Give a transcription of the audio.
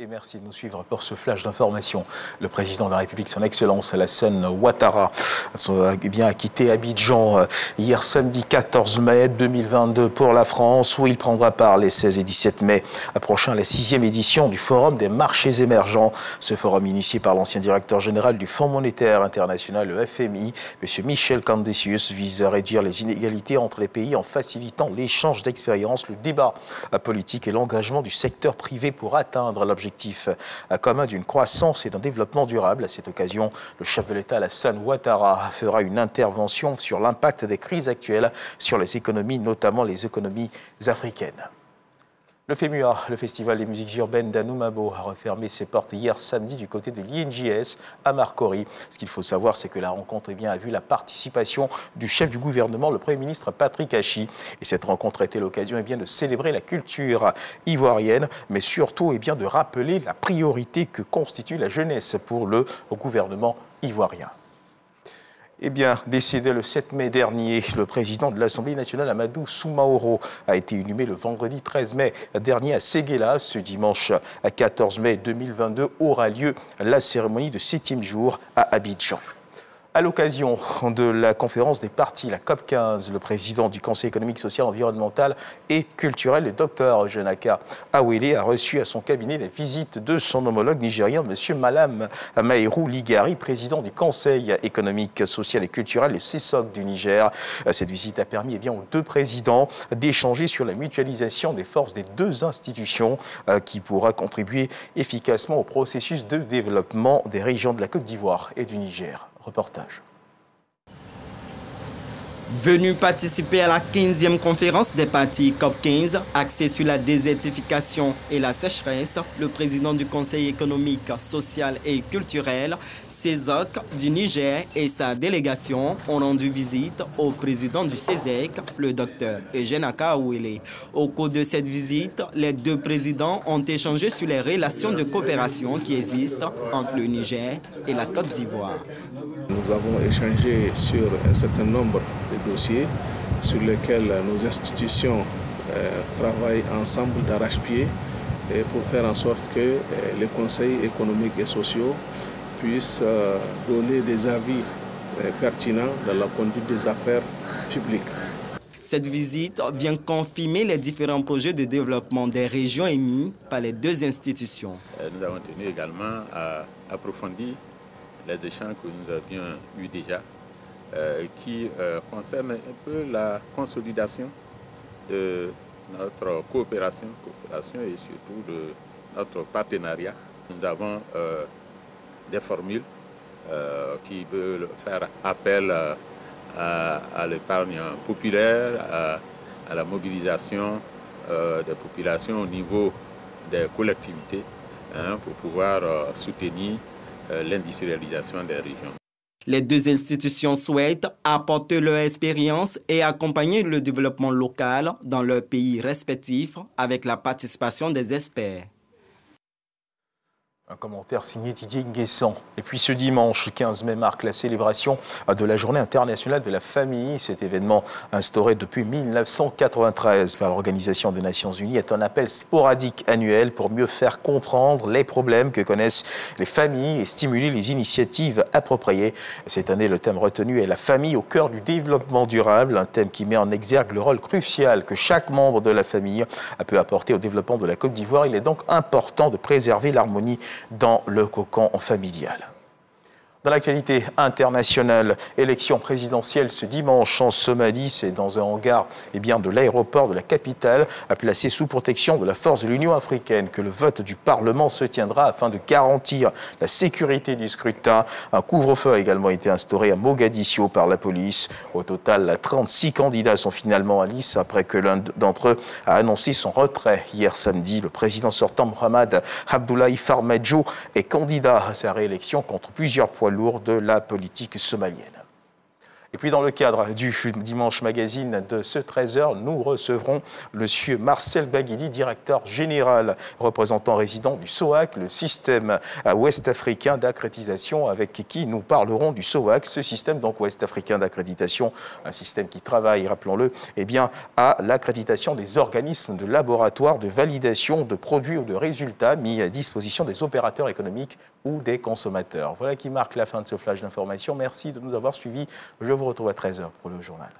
et merci de nous suivre pour ce flash d'information. Le président de la République, son Excellence Alassane Ouattara, a eh bien, quitté Abidjan euh, hier samedi 14 mai 2022 pour la France, où il prendra part les 16 et 17 mai prochain la sixième édition du Forum des marchés émergents. Ce forum initié par l'ancien directeur général du Fonds monétaire international, le FMI, M. Michel Candesius, vise à réduire les inégalités entre les pays en facilitant l'échange d'expériences, le débat politique et l'engagement du secteur privé pour atteindre l'objectif commun d'une croissance et d'un développement durable. À cette occasion, le chef de l'État, Alassane Ouattara, fera une intervention sur l'impact des crises actuelles sur les économies, notamment les économies africaines. Le FEMUA, le Festival des musiques urbaines d'Anoumabo, a refermé ses portes hier samedi du côté de l'INJS à Marcory. Ce qu'il faut savoir, c'est que la rencontre eh bien, a vu la participation du chef du gouvernement, le Premier ministre Patrick Hachi. Et cette rencontre a été l'occasion eh de célébrer la culture ivoirienne, mais surtout eh bien, de rappeler la priorité que constitue la jeunesse pour le gouvernement ivoirien. Eh bien, décédé le 7 mai dernier, le président de l'Assemblée nationale, Amadou Soumaoro, a été inhumé le vendredi 13 mai dernier à Séguéla. Ce dimanche à 14 mai 2022 aura lieu la cérémonie de septième jour à Abidjan. À l'occasion de la conférence des partis, la COP 15, le président du Conseil économique, social, environnemental et culturel, le docteur Jenaka Awele, a reçu à son cabinet la visite de son homologue nigérien, M. Malam Maïrou Ligari, président du Conseil économique, social et culturel, le CESOC du Niger. Cette visite a permis eh aux deux présidents d'échanger sur la mutualisation des forces des deux institutions euh, qui pourra contribuer efficacement au processus de développement des régions de la Côte d'Ivoire et du Niger. Reportage. Venu participer à la 15e conférence des partis COP15, axée sur la désertification et la sécheresse, le président du Conseil économique, social et culturel, CESOC du Niger et sa délégation ont rendu visite au président du CESEC, le docteur Eugène Akaouele. Au cours de cette visite, les deux présidents ont échangé sur les relations de coopération qui existent entre le Niger et la Côte d'Ivoire. Nous avons échangé sur un certain nombre de dossiers sur lesquels nos institutions euh, travaillent ensemble d'arrache-pied pour faire en sorte que euh, les conseils économiques et sociaux puissent euh, donner des avis pertinents dans la conduite des affaires publiques. Cette visite vient confirmer les différents projets de développement des régions émis par les deux institutions. Nous avons tenu également à approfondir les échanges que nous avions eus déjà, euh, qui euh, concernent un peu la consolidation de notre coopération, coopération et surtout de notre partenariat. Nous avons euh, des formules qui veulent faire appel à, l'épargne populaire, à, la mobilisation des populations au niveau des collectivités hein, pour pouvoir soutenir euh, l'industrialisation des régions. Les deux institutions souhaitent apporter leur expérience et accompagner le développement local dans leurs pays respectifs avec la participation des experts. Un commentaire signé Didier Nguessan. Et puis ce dimanche 15 mai marque la célébration de la Journée internationale de la famille. Cet événement instauré depuis 1993 par l'Organisation des Nations Unies est un appel sporadique annuel pour mieux faire comprendre les problèmes que connaissent les familles et stimuler les initiatives appropriées. Cette année, le thème retenu est la famille au cœur du développement durable, un thème qui met en exergue le rôle crucial que chaque membre de la famille pu apporter au développement de la Côte d'Ivoire. Il est donc important de préserver l'harmonie dans le cocon familial. Dans l'actualité internationale, élection présidentielle ce dimanche en Somalie, c'est dans un hangar eh bien, de l'aéroport de la capitale, placé sous protection de la force de l'Union africaine, que le vote du Parlement se tiendra afin de garantir la sécurité du scrutin. Un couvre-feu a également été instauré à Mogadiscio par la police. Au total, 36 candidats sont finalement à lice après que l'un d'entre eux a annoncé son retrait hier samedi. Le président sortant Mohamed Abdoulaye Farmajo est candidat à sa réélection contre plusieurs poids lourd de la politique somalienne. Et puis dans le cadre du Dimanche Magazine de ce 13h, nous recevrons M. Marcel Baguidi, directeur général, représentant résident du SOAC, le système ouest-africain d'accréditation, avec qui nous parlerons du SOAC, ce système donc ouest-africain d'accréditation, un système qui travaille, rappelons-le, eh bien, à l'accréditation des organismes de laboratoire de validation de produits ou de résultats mis à disposition des opérateurs économiques ou des consommateurs. Voilà qui marque la fin de ce flash d'information. Merci de nous avoir suivis. Vous retrouve à 13h pour le journal.